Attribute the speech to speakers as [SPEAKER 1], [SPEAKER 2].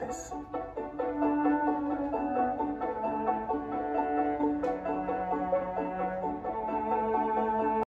[SPEAKER 1] this.